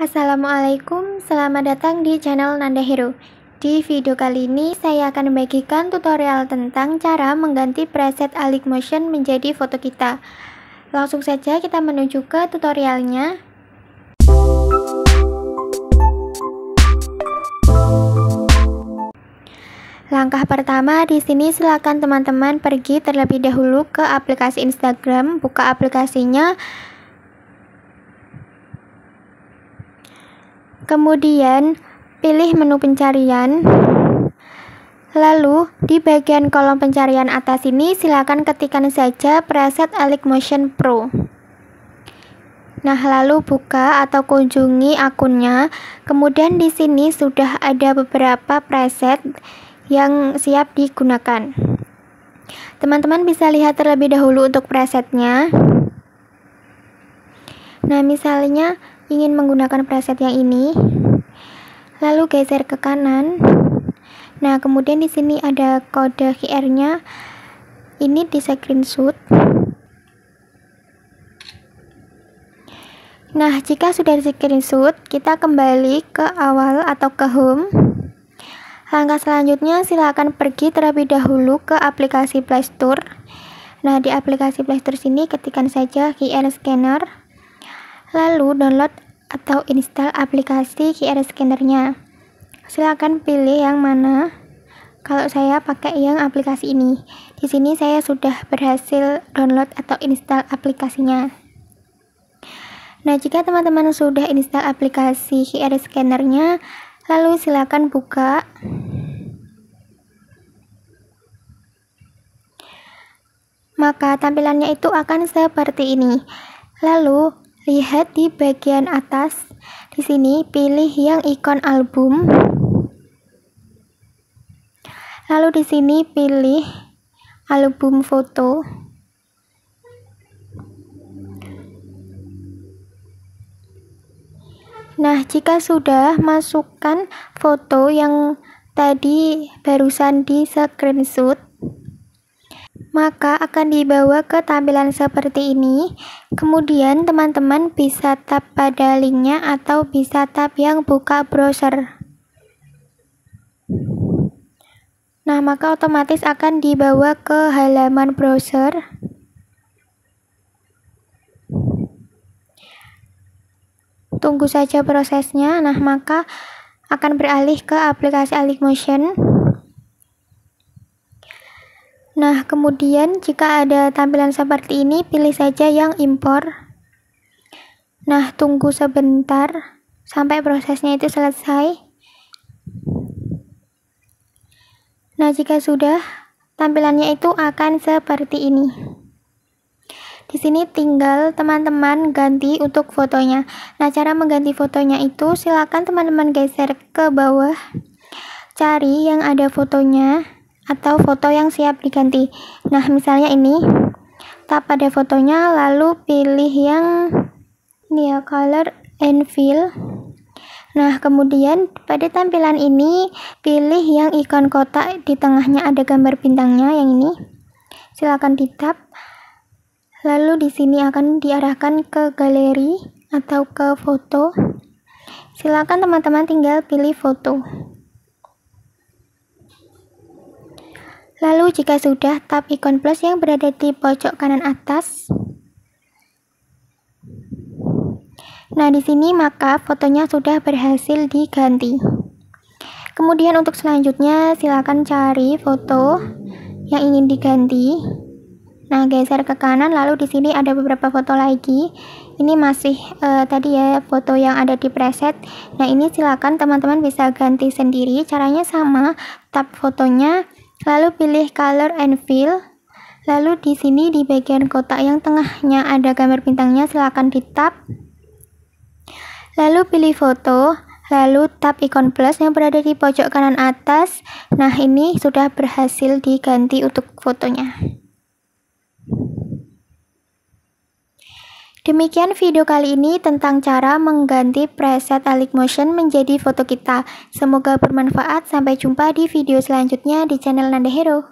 Assalamualaikum, selamat datang di channel Nanda Hero. Di video kali ini saya akan membagikan tutorial tentang cara mengganti preset Alik Motion menjadi foto kita. Langsung saja kita menuju ke tutorialnya. Langkah pertama di sini silakan teman-teman pergi terlebih dahulu ke aplikasi Instagram, buka aplikasinya. Kemudian pilih menu pencarian. Lalu di bagian kolom pencarian atas ini silakan ketikkan saja preset Alik Motion Pro. Nah, lalu buka atau kunjungi akunnya. Kemudian di sini sudah ada beberapa preset yang siap digunakan. Teman-teman bisa lihat terlebih dahulu untuk presetnya. Nah, misalnya ingin menggunakan preset yang ini, lalu geser ke kanan. Nah, kemudian di sini ada kode QR-nya. Ini di screenshot. Nah, jika sudah di screenshot, kita kembali ke awal atau ke home. Langkah selanjutnya silakan pergi terlebih dahulu ke aplikasi Playstore. Nah, di aplikasi Playstore sini ketikkan saja QR scanner. Lalu download atau install aplikasi QR scannernya. Silakan pilih yang mana. Kalau saya pakai yang aplikasi ini. Di sini saya sudah berhasil download atau install aplikasinya. Nah, jika teman-teman sudah install aplikasi QR scannernya, lalu silakan buka maka tampilannya itu akan seperti ini lalu lihat di bagian atas. Di sini pilih yang ikon album. Lalu di sini pilih album foto. Nah, jika sudah masukkan foto yang tadi barusan di screenshot, maka akan dibawa ke tampilan seperti ini. Kemudian teman-teman bisa tap pada linknya atau bisa tap yang buka browser. Nah, maka otomatis akan dibawa ke halaman browser. tunggu saja prosesnya nah maka akan beralih ke aplikasi Alik Motion nah kemudian jika ada tampilan seperti ini pilih saja yang impor nah tunggu sebentar sampai prosesnya itu selesai nah jika sudah tampilannya itu akan seperti ini di sini tinggal teman-teman ganti untuk fotonya. Nah, cara mengganti fotonya itu silakan teman-teman geser ke bawah. Cari yang ada fotonya atau foto yang siap diganti. Nah, misalnya ini. Tap pada fotonya lalu pilih yang ini ya color and fill. Nah, kemudian pada tampilan ini pilih yang ikon kotak di tengahnya ada gambar bintangnya yang ini. Silakan di tap Lalu di sini akan diarahkan ke galeri atau ke foto. Silakan teman-teman tinggal pilih foto. Lalu jika sudah, tap ikon plus yang berada di pojok kanan atas. Nah, di sini maka fotonya sudah berhasil diganti. Kemudian untuk selanjutnya silakan cari foto yang ingin diganti. Nah, geser ke kanan lalu di sini ada beberapa foto lagi. Ini masih uh, tadi ya foto yang ada di preset. Nah, ini silakan teman-teman bisa ganti sendiri. Caranya sama, tap fotonya, lalu pilih color and fill. Lalu di sini di bagian kotak yang tengahnya ada gambar bintangnya silakan di tap. Lalu pilih foto, lalu tap ikon plus yang berada di pojok kanan atas. Nah, ini sudah berhasil diganti untuk fotonya. Demikian video kali ini tentang cara mengganti preset Alik Motion menjadi foto kita. Semoga bermanfaat. Sampai jumpa di video selanjutnya di channel Nanda Hero.